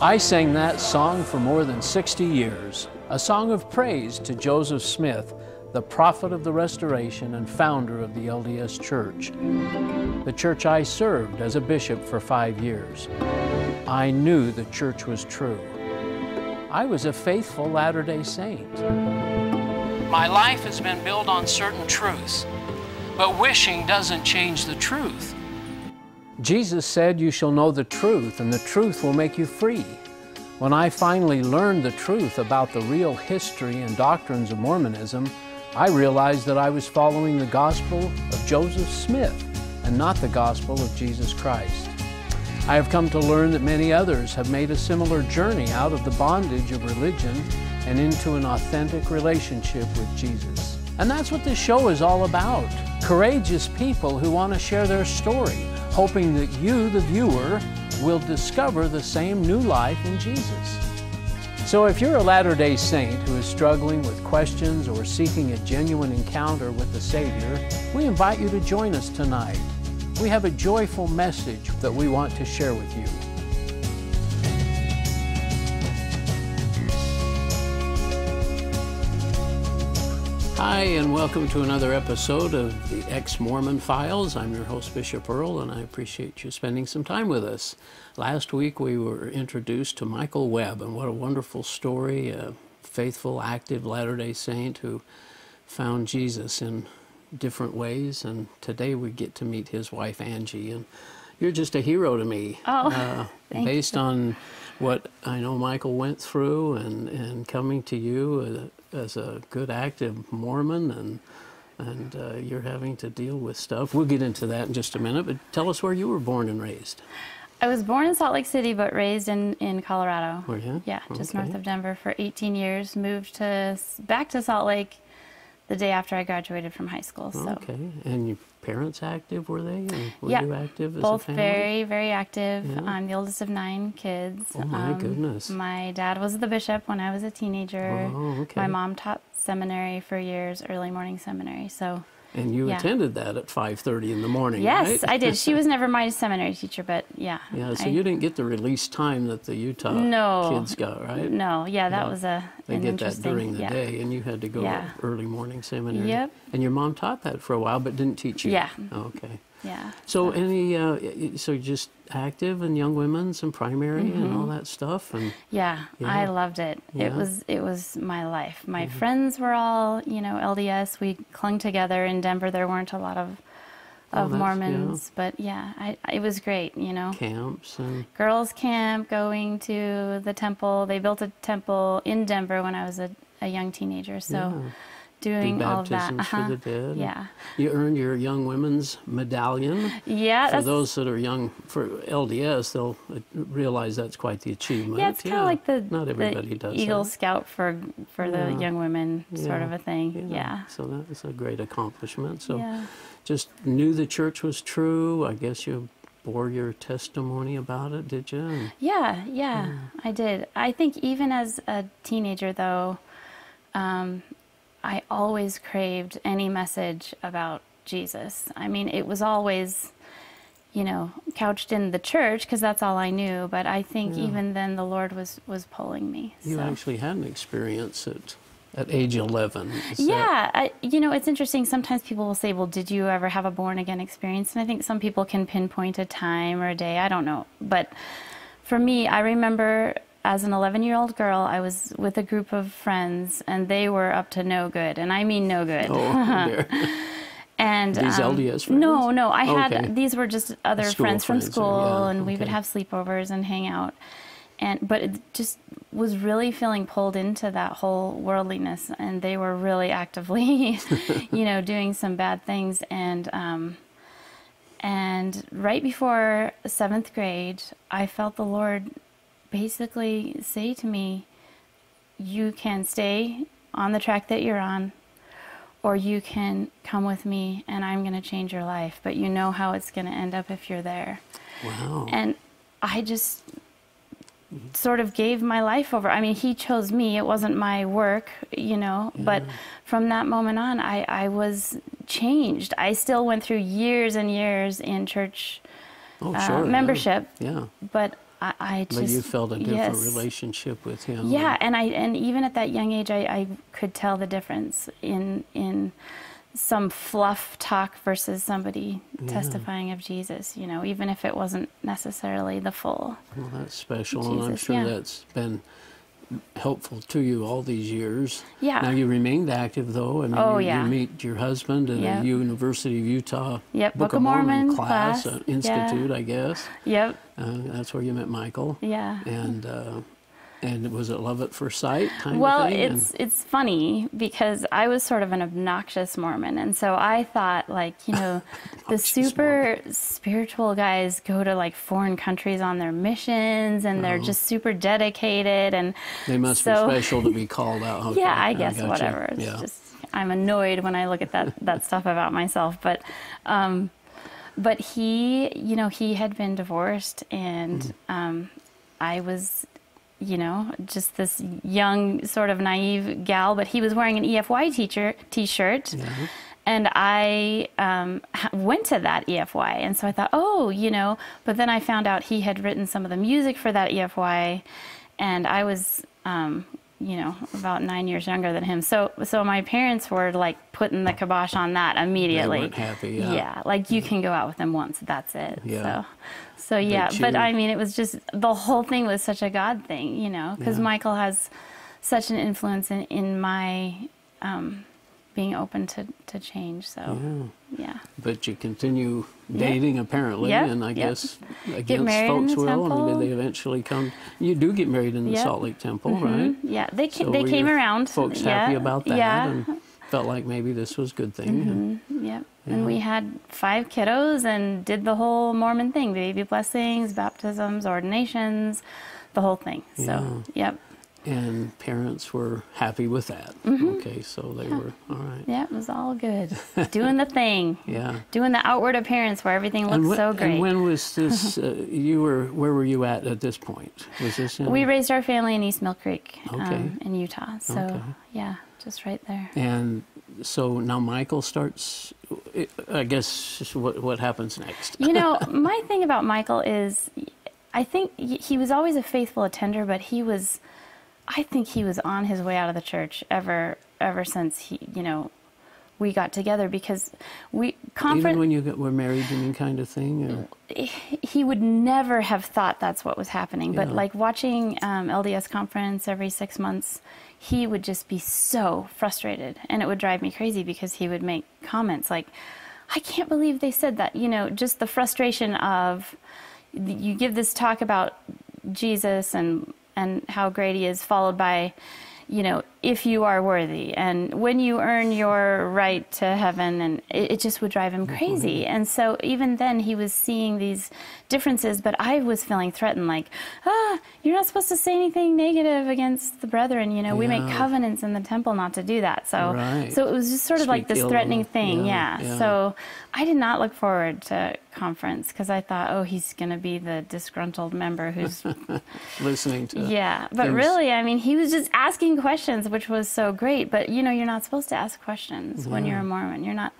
I sang that song for more than 60 years, a song of praise to Joseph Smith, the prophet of the Restoration and founder of the LDS Church, the church I served as a bishop for five years. I knew the church was true. I was a faithful Latter day Saint. My life has been built on certain truths, but wishing doesn't change the truth. Jesus said, You shall know the truth, and the truth will make you free. When I finally learned the truth about the real history and doctrines of Mormonism, I realized that I was following the gospel of Joseph Smith and not the gospel of Jesus Christ. I have come to learn that many others have made a similar journey out of the bondage of religion and into an authentic relationship with Jesus. And that's what this show is all about. Courageous people who want to share their story, hoping that you, the viewer, will discover the same new life in Jesus. So if you're a Latter day Saint who is struggling with questions or seeking a genuine encounter with the Savior, we invite you to join us tonight. We have a joyful message that we want to share with you. Hi, and welcome to another episode of the Ex Mormon Files. I'm your host, Bishop Earl, and I appreciate you spending some time with us. Last week we were introduced to Michael Webb, and what a wonderful story a faithful, active Latter day Saint who found Jesus in different ways. And today we get to meet his wife, Angie. And you're just a hero to me. Oh, uh, based you. on what I know Michael went through and, and coming to you as a good active Mormon and and uh, you're having to deal with stuff. We'll get into that in just a minute, but tell us where you were born and raised. I was born in Salt Lake City, but raised in, in Colorado. Were you? Yeah, just Okay. north of Denver for 18 years. Moved to back to Salt Lake the day after I graduated from high school. So Okay. And your parents active, were they? Were Yeah, you active as both a family? very, very active. Yeah. I'm the oldest of nine kids. Um, Oh, my goodness. My dad was the bishop when I was a teenager. Oh, okay. My mom taught seminary for years, early morning seminary. So And you Yeah. attended that at 5.30 in the morning, yes, right? I did. She was never my seminary teacher, but yeah. Yeah, so I- you didn't get the release time that the Utah No. kids got, right? No, yeah, that Yeah. was a They get that during the yeah. day, and you had to go to early morning seminary. Yep. And your mom taught that for a while, but didn't teach you. Yeah. Okay. Yeah. So any, uh, so just active in young women's and primary and all that stuff, and Yeah, Yeah. I loved it. Yeah. It was it was my life. My friends were all, you know, LDS. We clung together in Denver. There weren't a lot of Oh, of that's- Mormons, but yeah, I, it was great, you know. camps and Girls camp, going to the temple. They built a temple in Denver when I was a, a young teenager. So. Doing all of that. baptisms for uh-huh. the dead. Yeah. You earned your young women's medallion. Yeah, For those that are young for LDS, they'll uh, realize that's quite the achievement. yeah, it's kind of like the, not the everybody does Eagle that. Scout for for the young women sort Yeah. of a thing. Yeah. So that's a great accomplishment. So Yeah. just knew the church was true. I guess you bore your testimony about it, did you? Yeah, yeah, I did. I think even as a teenager, though, um, I always craved any message about Jesus. I mean, it was always, you know, couched in the church because that's all I knew. But I think Yeah. even then, the Lord was was pulling me. You so. actually had an experience at at age 11. Is that- Yeah, I, you know, it's interesting. Sometimes people will say, "Well, did you ever have a born again experience?" And I think some people can pinpoint a time or a day. I don't know, but for me, I remember as an 11 year old girl, I was with a group of friends, and they were up to no good, and I mean no good. Oh. And These um, LDS friends? No, no, I had Okay. these were just other School friends from friends, school, yeah, and we would have sleepovers and hang out. And but it just was really feeling pulled into that whole worldliness, and they were really actively, you know, doing some bad things. And um, and right before seventh grade, I felt the Lord basically say to me, "You can stay on the track that you're on." or you can come with me and I'm going to change your life, but you know how it's going to end up if you're there. Wow. And I just sort of gave my life over. I mean, he chose me. It wasn't my work, you know, but from that moment on, I, I was changed. I still went through years and years in church oh, uh, sure. yeah. membership, Yeah. but I, I just But you felt a different yes. relationship with him. Yeah, and I and even at that young age, I, I could tell the difference in in some fluff talk versus somebody testifying of Jesus. You know, even if it wasn't necessarily the full. Well, that's special, and I'm sure yeah. that's been helpful to you all these years. Yeah. Now you remained active, though. I mean, Oh, you, yeah. you meet your husband at Yep. a University of Utah Yep, Book of Mormon class, class, uh, yeah. institute, I guess. Yep. Uh, that's where you met Michael. Yeah. And uh, and was it love at first sight kind Well, of thing? it's it's funny because I was sort of an obnoxious Mormon, and so I thought like you know, the super spiritual guys go to like foreign countries on their missions, and they're Oh. just super dedicated, and they must so- be special to be called out. Okay, yeah, I guess gotcha. whatever. It's Yeah. just I'm annoyed when I look at that that stuff about myself, but. Um, but he, you know, he had been divorced, and Mm-hmm. um, I was, you know, just this young, sort of naive gal. But he was wearing an EFY teacher T-shirt, Yeah. and I um, went to that EFY, and so I thought, oh, you know. But then I found out he had written some of the music for that EFY, and I was, um, you know, about nine years younger than him. So, so my parents were like putting the kibosh on that immediately. weren't happy, yeah. yeah like you can go out with them once, that's it. Yeah. So, so yeah, but, you- I mean, it was just the whole thing was such a God thing, you know, because Yeah. Michael has such an influence in, in my um, being open to, to change. So, yeah. But you continue dating apparently, and I guess against folks' will, and temple. maybe they eventually come. You do get married in the. Salt Lake Temple, Mhm. right? Yeah, they ca- So they came around. Folks yeah, happy about that, Yeah, and felt like maybe this was a good thing. Mm-hmm. Yep. Yeah. And we had five kiddos and did the whole Mormon thing baby blessings, baptisms, ordinations, the whole thing. So, yep. And parents were happy with that. Mm-hmm. Okay, so they were all right. Yeah, it was all good. Doing the thing. Yeah. Doing the outward appearance where everything looks so great. And when was this? uh, you were where were you at at this point? Was this in? we raised our family in East Mill Creek Okay. um, in Utah. So, Okay. yeah, just right there. and so now Michael starts. I guess what what happens next? You know, my thing about Michael is I think he was always a faithful attender, but he was I think he was on his way out of the church ever ever since he, you know, we got together because we conference. Even when you were married, you mean, kind of thing. Or? he would never have thought that's what was happening. But like watching um, LDS conference every six months, he would just be so frustrated, and it would drive me crazy because he would make comments like, "I can't believe they said that." You know, just the frustration of you give this talk about Jesus and and how great he is, followed by you know, if you are worthy and when you earn your right to heaven, and it, it just would drive him crazy. And so even then, he was seeing these differences, but I was feeling threatened like, ah, you're not supposed to say anything negative against the brethren. You know, we make covenants in the temple not to do that. So, Right. so it was just sort of like this threatening thing. Yeah, Yeah. yeah. So I did not look forward to conference because I thought, oh, he's going to be the disgruntled member who's Listening to yeah, but things. really, I mean, he was just asking questions, which was so great. But you know, you're not supposed to ask questions when you're a Mormon. You're not.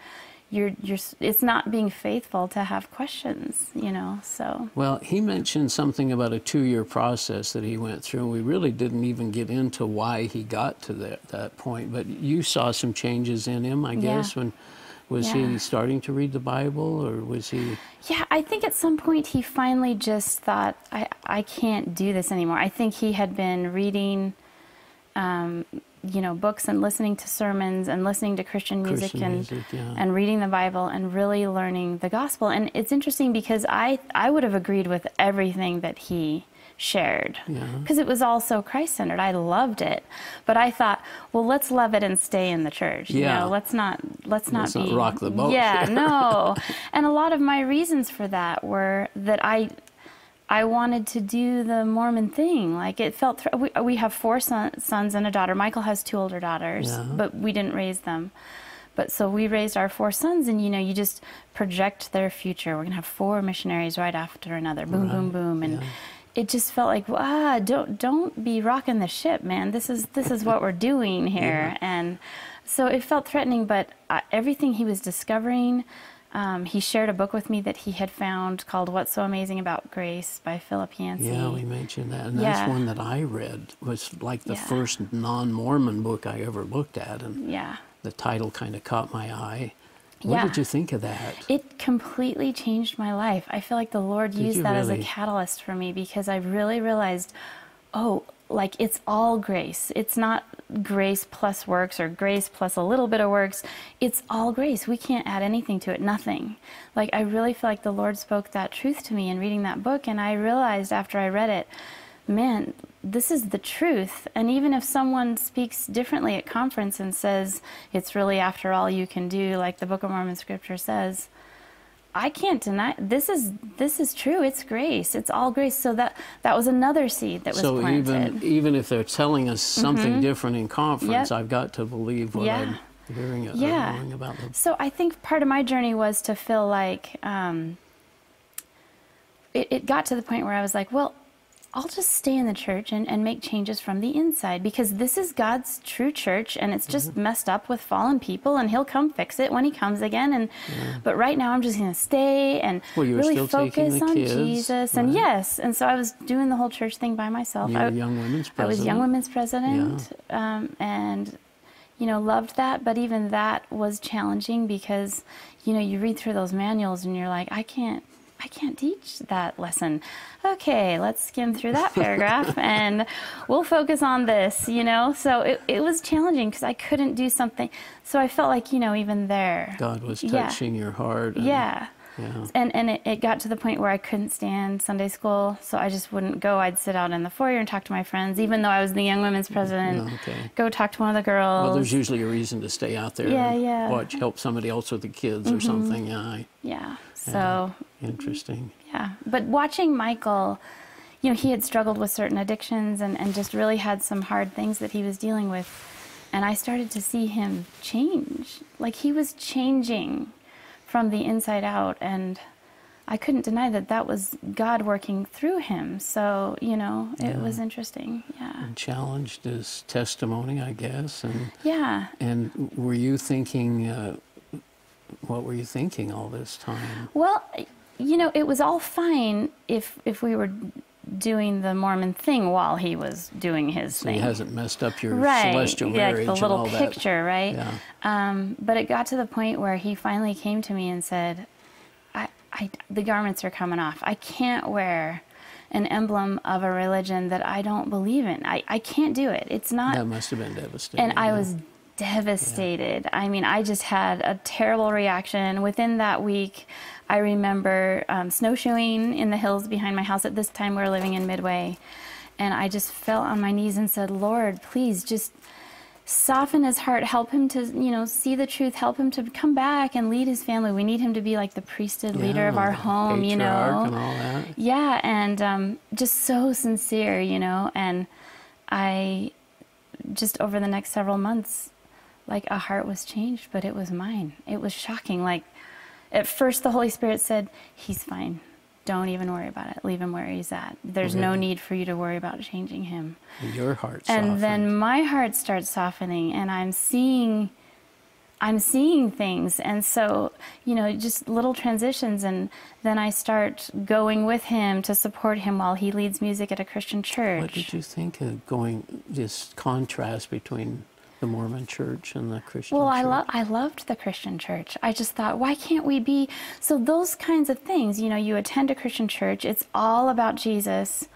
You're. You're. It's not being faithful to have questions. You know. So. Well, he mentioned something about a two-year process that he went through, and we really didn't even get into why he got to that, that point. But you saw some changes in him, I Yeah. guess. When was Yeah. he starting to read the Bible, or was he? Yeah, I think at some point he finally just thought, I, I can't do this anymore. I think he had been reading, um, you know, books and listening to sermons and listening to Christian music Christian and music, yeah. and reading the Bible and really learning the gospel. And it's interesting because I I would have agreed with everything that he shared Yeah. because it was all so Christ centered. I loved it, but I thought, well, let's love it and stay in the church. You Yeah. know, let's not let's not Let's not be rock the boat Yeah, no. and a lot of my reasons for that were that I I wanted to do the Mormon thing. Like it felt. Th- we, we have four son, sons and a daughter. Michael has two older daughters, Yeah. but we didn't raise them. But so we raised our four sons, and you know, you just project their future. We're gonna have four missionaries right after another. Boom, boom, Right, boom, and. yeah. It just felt like, ah, don't don't be rocking the ship, man. This is this is what we're doing here, and so it felt threatening. But uh, everything he was discovering, Um, he shared a book with me that he had found called "What's So Amazing About Grace" by Philip Yancey. Yeah, we mentioned that, and Yeah. that's one that I read. Was like the Yeah. first non-Mormon book I ever looked at, and yeah. the title kind of caught my eye. What Yeah. did you think of that? It completely changed my life. I feel like the Lord Did used that as a catalyst for me because I really realized, oh, like it's all grace. It's not grace plus works or grace plus a little bit of works. It's all grace. We can't add anything to it, nothing. Like I really feel like the Lord spoke that truth to me in reading that book and I realized after I read it, man, this is the truth. And even if someone speaks differently at conference and says it's really after all you can do, like the Book of Mormon scripture says, I can't deny this is this is true. It's grace. It's all grace. So that that was another seed that was so planted. Mm-hmm. even even if they're telling us something different in conference, Yep. I've got to believe what Yeah. I'm hearing Yeah. knowing about them. So I think part of my journey was to feel like um, it, it got to the point where I was like, well, I'll just stay in the church and, and make changes from the inside because this is God's true church and it's just Mm-hmm. messed up with fallen people and he'll come fix it when he comes again and but right now I'm just gonna stay and Well, really focus on kids, Jesus and right? yes and so I was doing the whole church thing by myself. I, young women's president. I was young women's president, um, and you know loved that. But even that was challenging because you know you read through those manuals and you're like, I can't, I can't teach that lesson. Okay, let's skim through that paragraph and we'll focus on this. You know, so it it was challenging because I couldn't do something. So I felt like you know even there, God was Yeah. touching your heart. and- yeah. Yeah. And and it, it got to the point where I couldn't stand Sunday school, so I just wouldn't go. I'd sit out in the foyer and talk to my friends, even though I was the young women's president. Okay. Go talk to one of the girls. Well, there's usually a reason to stay out there Yeah, and yeah. Mm-hmm. watch, help somebody else with the kids or something. Yeah, I- yeah. So interesting. yeah, but watching Michael, you know, he had struggled with certain addictions and and just really had some hard things that he was dealing with, and I started to see him change. Like he was changing from the inside out, and I couldn't deny that that was God working through him. So you know, it was interesting. Yeah. And challenged his testimony, I guess. And Yeah. and were you thinking? Uh, what were you thinking all this time? Well, you know, it was all fine if if we were doing the Mormon thing while he was doing his So thing. he hasn't messed up your right. celestial yeah, marriage like the little all that. picture, right? Yeah. Um, but it got to the point where he finally came to me and said, I, I, the garments are coming off. I can't wear an emblem of a religion that I don't believe in. I, I can't do it. It's not. That must have been devastating. And I yeah. was devastated. I mean, I just had a terrible reaction. Within that week, I remember um, snowshoeing in the hills behind my house. At this time, we were living in Midway. And I just fell on my knees and said, Lord, please just soften his heart. Help him to, you know, see the truth. Help him to come back and lead his family. We need him to be like the priesthood leader of our home, you know. and. Yeah, and um, just so sincere, you know. And I just over the next several months, like a heart was changed, but it was mine. It was shocking. Like at first, the Holy Spirit said, "He's fine. Don't even worry about it. Leave him where he's at. There's no need for you to worry about changing him." Your heart and softened. then my heart starts softening and i'm seeing i'm seeing things and so you know just little transitions and then i start going with him to support him while he leads music at a christian church What did you think of going this contrast between the Mormon Church and the Christian well, I Church? love I loved the Christian church. I just thought, why can't we be so those kinds of things? You know, you attend a Christian church, it's all about Jesus.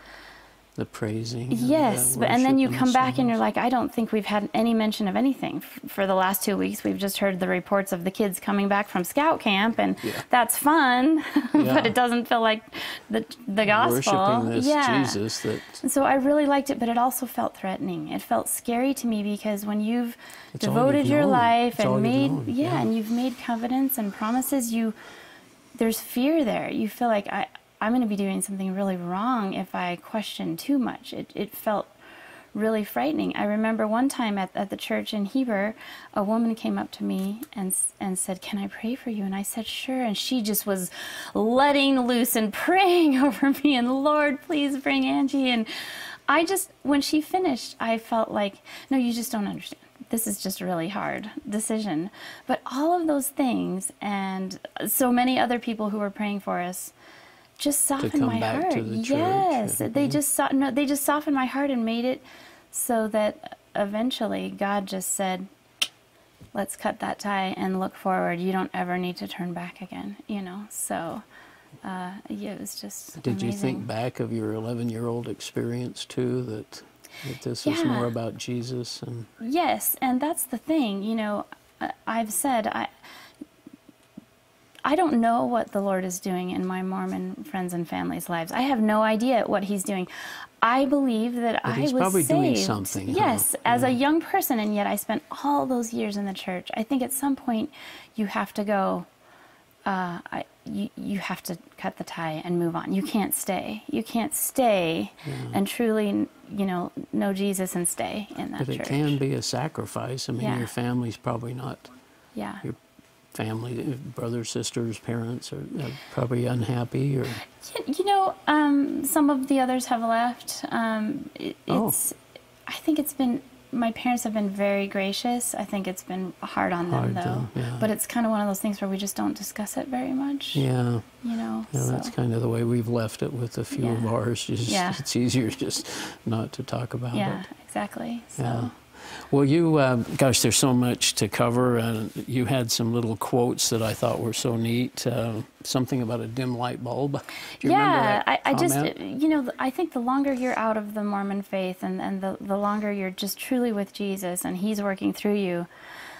The praising. and the Yes, but and then you worship come the back and you're like, I don't think we've had any mention of anything for the last two weeks. We've just heard the reports of the kids coming back from scout camp, and Yeah. that's fun, Yeah. but it doesn't feel like the the gospel. worshiping this yeah. Jesus that so I really liked it, but it also felt threatening. It felt scary to me because when you've It's devoted you've your known. life It's and made yeah, yeah. and you've made covenants and promises, you there's fear there. You feel like I I'm going to be doing something really wrong if I question too much. It it felt really frightening. I remember one time at, at the church in Heber, a woman came up to me and and said, "Can I pray for you?" And I said, "Sure." And she just was letting loose and praying over me and, "Lord, please bring Angie." And I just when she finished, I felt like, "No, you just don't understand. this is just a really hard decision. But all of those things, and so many other people who were praying for us, just softened my heart. to the church. yes, they Mhm. just so, no, they just softened my heart and made it so that eventually God just said, "Let's cut that tie and look forward. You don't ever need to turn back again." You know, so. Uh, yeah, it was just. Did you think back of your 11 year old experience too, that, that this was Yeah. more about Jesus? And Yes, and that's the thing. You know, I've said I. I don't know what the Lord is doing in my Mormon friends and family's lives. I have no idea what He's doing. I believe that But I he's was probably saved. doing something, huh? Yes, as a young person, and yet I spent all those years in the church. I think at some point you have to go. Uh, I, you, you have to cut the tie and move on. You can't stay. You can't stay and truly, you know, know Jesus and stay in that but church. it can be a sacrifice. I mean, Yeah. your family's probably not, Yeah. your family, uh, brothers, sisters, parents are uh, probably unhappy or. You know, um, some of the others have left. Um, it, Oh. it's, I think it's been, my parents have been very gracious. I think it's been hard on them, though. though, yeah. But it's kind of one of those things where we just don't discuss it very much. Yeah, You know, yeah, so. that's kind of the way we've left it with a few of ours. Just, Yeah. It's easier just not to talk about yeah, it. exactly. So. Yeah. Well, you, um, gosh, there's so much to cover, and you had some little quotes that I thought were so neat. Uh, something about a dim light bulb. Do you remember yeah, I, I just, you know, I think the longer you're out of the Mormon faith and, and the, the longer you're just truly with Jesus and He's working through you,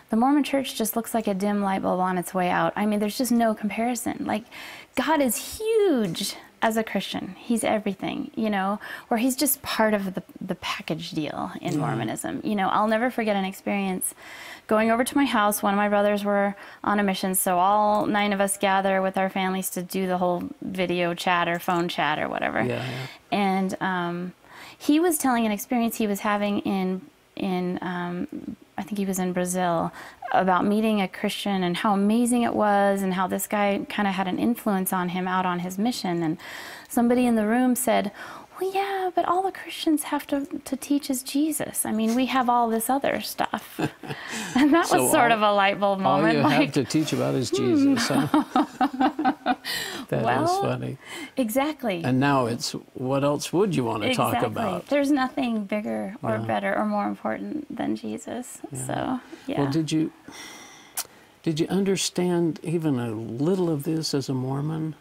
the Mormon church just looks like a dim light bulb on its way out. I mean, there's just no comparison. Like, God is huge as a Christian. He's everything, you know, where He's just part of the, the package deal in Mormonism. You know, I'll never forget an experience going over to my house. One of my brothers were on a mission, so all nine of us gather with our families to do the whole video chat or phone chat or whatever. Yeah, yeah. And um, he was telling an experience he was having in in um, I think he was in Brazil about meeting a Christian and how amazing it was and how this guy kind of had an influence on him out on his mission. And somebody in the room said, well, yeah, but all the Christians have to, to teach is Jesus. I mean, we have all this other stuff. and that So was sort all- of a light bulb moment. All you like, have to teach about is hmm. Jesus. Huh? That is Well, funny. exactly. And now it's what else would you want to talk exactly. about? There's nothing bigger or Yeah. better or more important than Jesus. So, yeah. Well, did you did you understand even a little of this as a Mormon?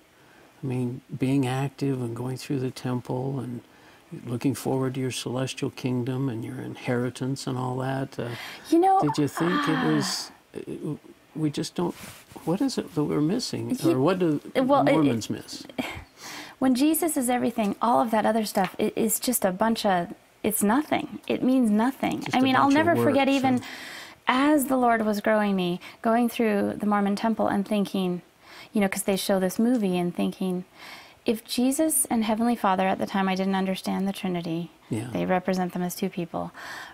I mean, being active and going through the temple and looking forward to your celestial kingdom and your inheritance and all that. Uh, you know, did you think it ah, was? uh, We just don't. What is it that we're missing, or what do well, it- Mormons miss? when Jesus is everything, all of that other stuff is just a bunch of, it's nothing. It means nothing. Just I mean, I'll never forget even as the Lord was growing me, going through the Mormon temple and thinking, you know, because they show this movie and thinking, if Jesus and Heavenly Father, at the time I didn't understand the Trinity, Yeah. they represent them as two people,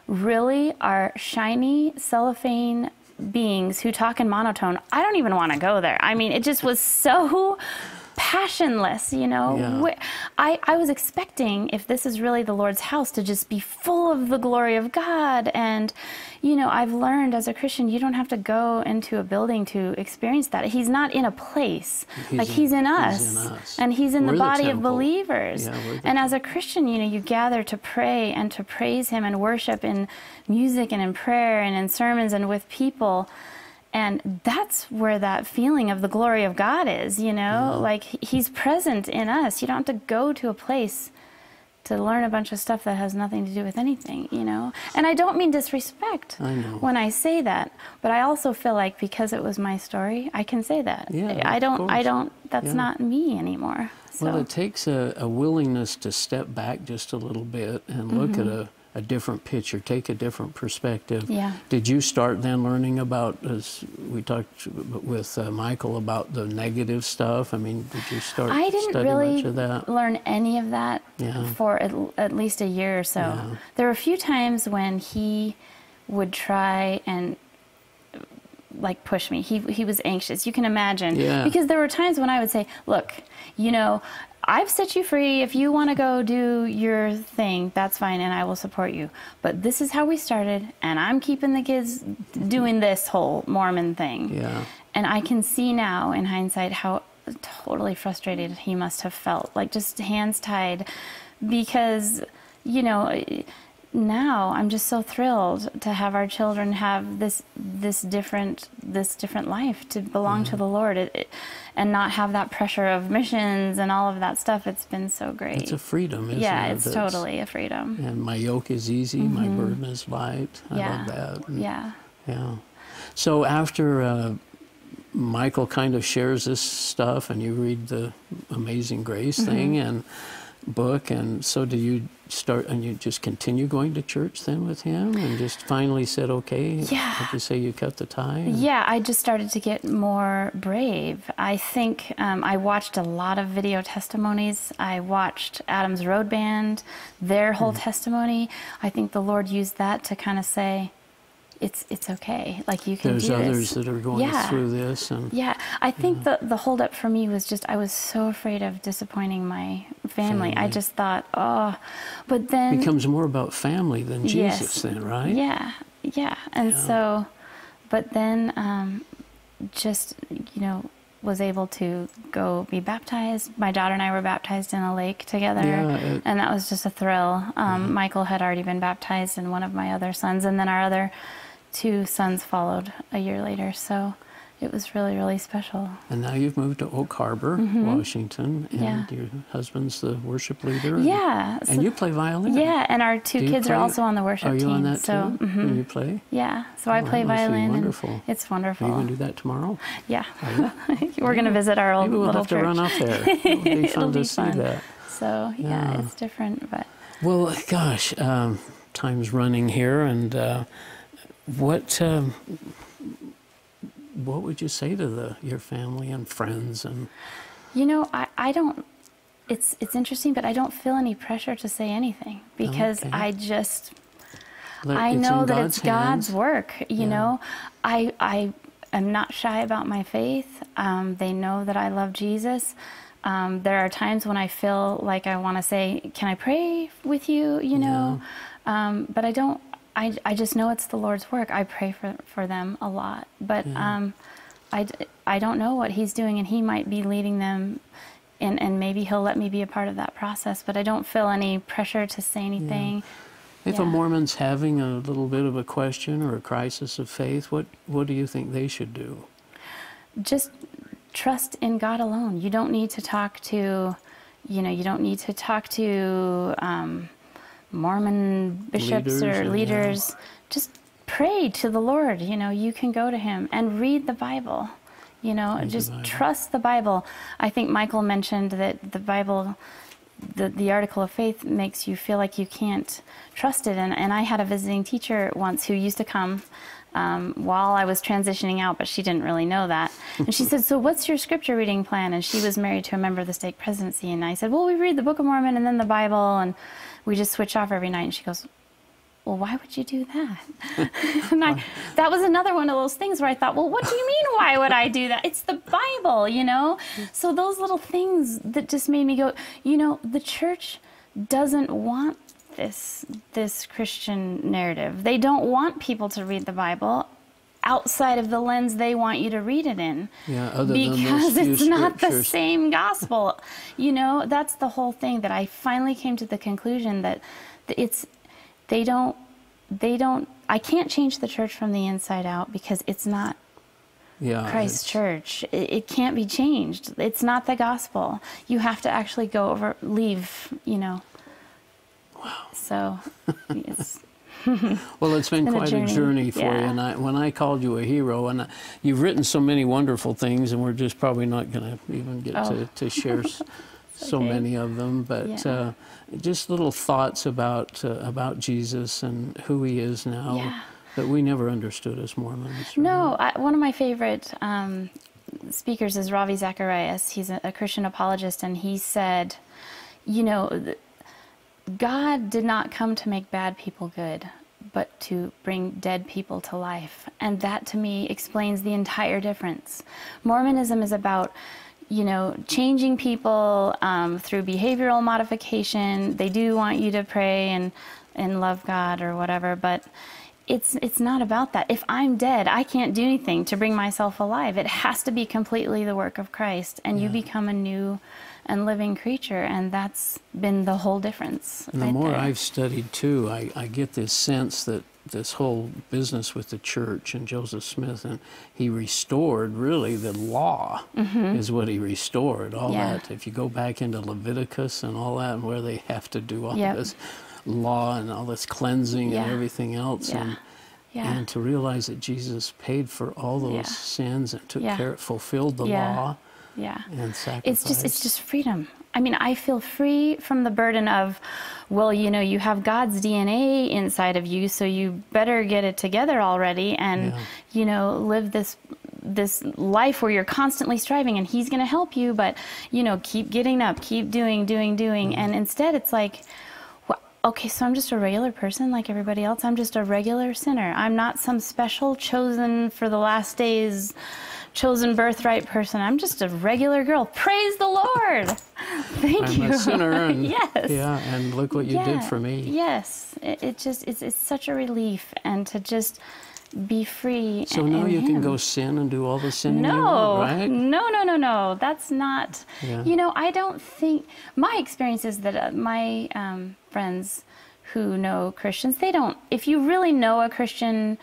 really are shiny cellophane beings who talk in monotone. I don't even want to go there. I mean, it just was so passionless, you know. Yeah. I, I was expecting, if this is really the Lord's house, to just be full of the glory of God. And, you know, I've learned as a Christian, you don't have to go into a building to experience that. He's not in a place, He's like in- He's in he's us. in us. And He's in We're the the body of believers. Yeah, and as a Christian, you know, you gather to pray and to praise Him and worship in music and in prayer and in sermons and with people. And that's where that feeling of the glory of God is, you know? Like He's present in us. You don't have to go to a place to learn a bunch of stuff that has nothing to do with anything, you know? And I don't mean disrespect I when I say that, but I also feel like because it was my story, I can say that. Yeah, I don't, I don't, that's Yeah. not me anymore. So. Well, it takes a, a willingness to step back just a little bit and look at mm-hmm. a, a different picture, take a different perspective. Yeah. Did you start then learning about, as we talked with uh, Michael, about the negative stuff? I mean, did you start I didn't studying really much of that? learn any of that Yeah. for at, at least a year or so. Yeah. There were a few times when he would try and like push me. He he was anxious. You can imagine Yeah. because there were times when I would say, "Look, you know, I've set you free. If you want to go do your thing, that's fine, and I will support you. But this is how we started, and I'm keeping the kids doing this whole Mormon thing. Yeah. And I can see now, in hindsight, how totally frustrated he must have felt, like just hands tied, because you know now I'm just so thrilled to have our children have this this different this different life to belong Mm-hmm. to the Lord it, it- and not have that pressure of missions and all of that stuff. It's been so great. It's a freedom, isn't yeah, it? it's That's- totally a freedom. And my yoke is easy, my burden is light. I yeah, love that. And- yeah. Yeah. So after uh, Michael kind of shares this stuff, and you read the Amazing Grace Mm-hmm. thing and book, and so do you start and you just continue going to church then with him, and just finally said, okay, Yeah. like you say, you cut the tie. Yeah, I just started to get more brave. I think um, I watched a lot of video testimonies. I watched Adam's Road Band, their whole Mm-hmm. testimony. I think the Lord used that to kind of say, "It's it's okay. Like you can There's others this." that are going Yeah. through this, and Yeah, I think the the holdup for me was just I was so afraid of disappointing my family. I just thought, oh, but then it becomes more about family than Jesus, Yes. then, right? Yeah, yeah. And Yeah. so, but then um, just, you know, was able to go be baptized. My daughter and I were baptized in a lake together. Yeah, it- and that was just a thrill. Um, Michael had already been baptized, and one of my other sons, and then our other two sons followed a year later. So it was really, really special. And now you've moved to Oak Harbor, Washington, and. Yeah. your husband's the worship leader. and- Yeah. And you play violin. yeah, and our two kids are also on the worship Are you team. on that so, too? mhm. Do you play? Yeah, so I Oh, play must be violin. wonderful. It's Are wonderful. you going to do that tomorrow? Yeah, we're gonna visit our old Maybe we'll little have to church. run up there. It'll be It'll fun to be see fun. that. So yeah, Yeah. it's different, but Well, gosh, um, time's running here, and uh, what um, what would you say to the your family and friends and you know, I, I don't. It's it's interesting, but I don't feel any pressure to say anything because Okay. I just let- I know that it's God's work. You Yeah. know, I I am not shy about my faith. Um, they know that I love Jesus. Um, there are times when I feel like I want to say, "Can I pray with you?" You know, um, but I don't. I, I just know it's the Lord's work. I pray for for them a lot, but um, I, I don't know what He's doing, and He might be leading them. And, and maybe he'll let me be a part of that process, but I don't feel any pressure to say anything. If a Mormon's having a little bit of a question or a crisis of faith, what what do you think they should do? just trust in God alone. You don't need to talk to, you know, you don't need to talk to um, Mormon bishops Leaders, or yeah. leaders. Just pray to the Lord. You know, you can go to Him and read the Bible. You know, Read just Bible. trust the Bible. I think Michael mentioned that the Bible. The, the article of faith makes you feel like you can't trust it. And, and I had a visiting teacher once who used to come um, while I was transitioning out, but she didn't really know that. And she said, So, what's your scripture reading plan? And she was married to a member of the stake presidency. And I said, Well, we read the Book of Mormon and then the Bible, and we just switch off every night. And she goes, Well, why would you do that? and I, that was another one of those things where I thought, Well, what do you mean, why would I do that? It's the Bible, you know? So, those little things that just made me go, You know, the church doesn't want this this Christian narrative. They don't want people to read the Bible outside of the lens they want you to read it in. Yeah, other than those because it's not the same gospel. You know, that's the whole thing that I finally came to the conclusion that it's they don't they don't I can't change the church from the inside out because it's not Yeah, Christ's church. It, it can't be changed. It's not the gospel. You have to actually go over, leave, you know. Wow. So, it's, Well, it's been been quite a journey, journey for you, and I, when I called you a hero, and I, you've written so many wonderful things, and we're just probably not going to even get Oh. to, to share so okay. many of them. But Yeah. uh, just little thoughts about uh, about Jesus and who He is now Yeah. that we never understood as Mormons. no, I, one of my favorite um, speakers is Ravi Zacharias. He's a, a Christian apologist, and he said, you know, God did not come to make bad people good, but to bring dead people to life. And that to me explains the entire difference. Mormonism is about you know, changing people um, through behavioral modification. They do want you to pray and and love God or whatever, but it's it's not about that. If I'm dead, I can't do anything to bring myself alive. It has to be completely the work of Christ, and you become a new and living creature, and that's been the whole difference. And the right more there. I've studied too, I, I get this sense that this whole business with the church and Joseph Smith, and he restored really the law is what he restored. All Mm-hmm. Yeah. that. If you go back into Leviticus and all that, and where they have to do all Yep. this law and all this cleansing and everything else, Yeah. and yeah. and to realize that Jesus paid for all those Yeah. sins and took Yeah. care, fulfilled the Yeah. law yeah. and sacrificed. it's just it's just freedom i mean i feel free from the burden of well you know you have god's dna inside of you so you better get it together already and Yeah. you know live this this life where you're constantly striving and he's going to help you but you know keep getting up keep doing doing doing Mm-hmm. and instead it's like okay so i'm just a regular person like everybody else. I'm just a regular sinner. I'm not some special chosen for the last days chosen birthright person. I'm just a regular girl. Praise the lord! Thank I'm you. a sinner, and yes. yeah, and look what you did for me. yes. It, it just it's, it's such a relief and to just be free So now you can go sin and do all the sinning you No, want, right? no, no, no, no. That's not. Yeah. You know, I don't think my experience is that uh, my um, friends who know Christians, they don't. If you really know a Christian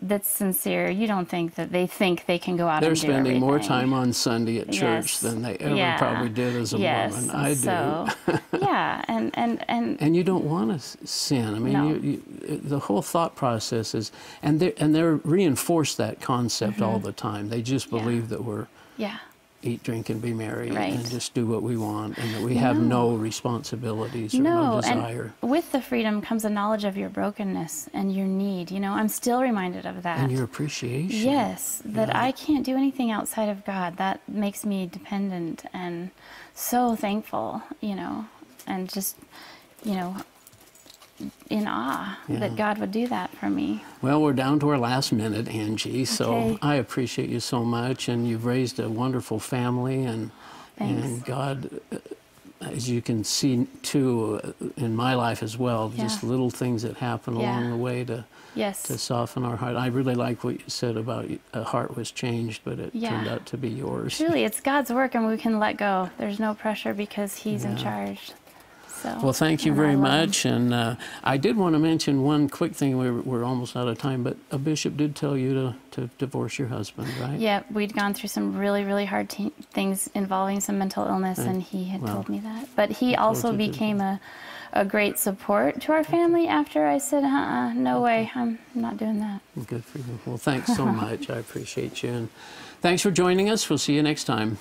that's sincere, you don't think that they think they can go out They're and do spending more time on Sunday at church Yes. than they ever Yeah. probably did as a yes. Mormon. I do. Yeah, and and and and you don't want to sin. I mean, No. you, you, the whole thought process is, and they and they're reinforce that concept all the time. They just Mm-hmm. Yeah. believe that we're yeah, eat, drink, and be merry, Right. and just do what we want, and that we have no responsibilities or no, no, desire. and with the freedom comes a knowledge of your brokenness and your need. You know, I'm still reminded of that. And your appreciation. Yes, that Yeah. I can't do anything outside of God. That makes me dependent and so thankful, you know, and just, you know, in awe Yeah. that God would do that for me. Well, we're down to our last minute, Angie. So I appreciate you so much, and you've raised a wonderful family, and Thanks. and God, uh, as you can see too uh, in my life as well, just little things that happen Yeah. along the way to Yes. to soften our heart. I really like what you said about a heart was changed, but it Yeah. turned out to be yours. Truly, it's God's work and we can let go. There's no pressure because He's in charge. So, Well, thank you and very much. And uh, I did want to mention one quick thing. We're, we're almost out of time, but a bishop did tell you to, to divorce your husband, right? Yeah, we'd gone through some really, really hard things involving some mental illness, and he had well, told me that. But he also became a, a great support to our family after I said, uh uh no way, I'm not doing that. Good for you. Well, thanks so much. I appreciate you. And thanks for joining us. We'll see you next time.